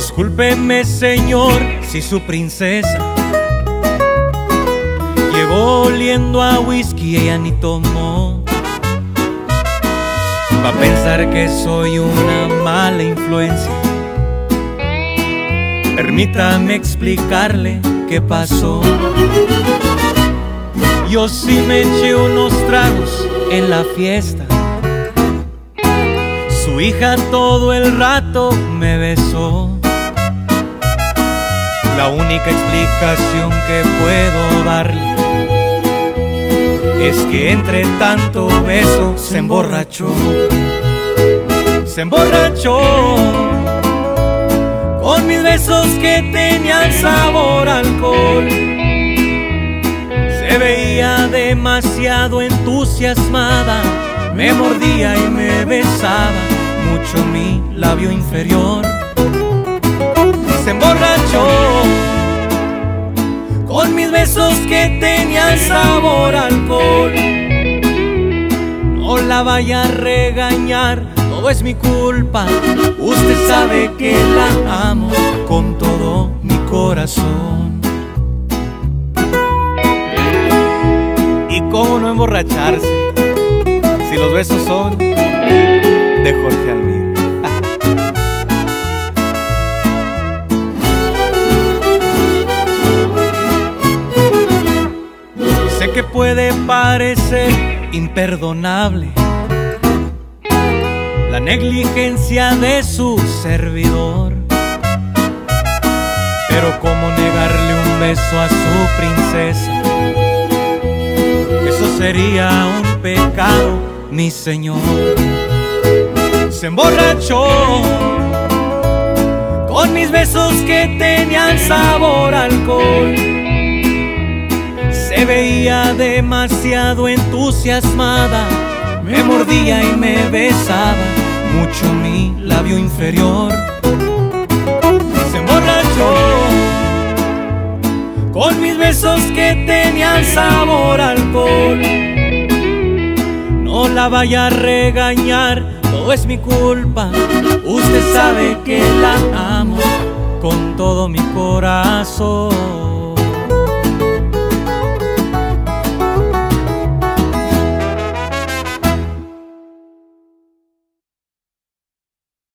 Discúlpeme, señor, si su princesa llegó oliendo a whisky y ella ni tomó. Va a pensar que soy una mala influencia. Permítame explicarle qué pasó. Yo sí me eché unos tragos en la fiesta. Su hija todo el rato me besó. La única explicación que puedo darle es que entre tanto beso se emborrachó. Se emborrachó con mis besos que tenían sabor alcohol. Se veía demasiado entusiasmada, me mordía y me besaba mucho mi labio inferior. Se emborrachó que tenían sabor alcohol. No la vaya a regañar, todo es mi culpa. Usted sabe que la amo con todo mi corazón. ¿Y cómo no emborracharse si los besos son de Jorge Almir? Sé que puede parecer imperdonable la negligencia de su servidor. Pero cómo negarle un beso a su princesa, eso sería un pecado, mi señor. Se emborrachó con mis besos que tenían sabor alcohol. Se veía demasiado entusiasmada, me mordía y me besaba mucho mi labio inferior. Se emborrachó con mis besos que tenían sabor a alcohol. No la vaya a regañar, no es mi culpa. Usted sabe que la amo con todo mi corazón.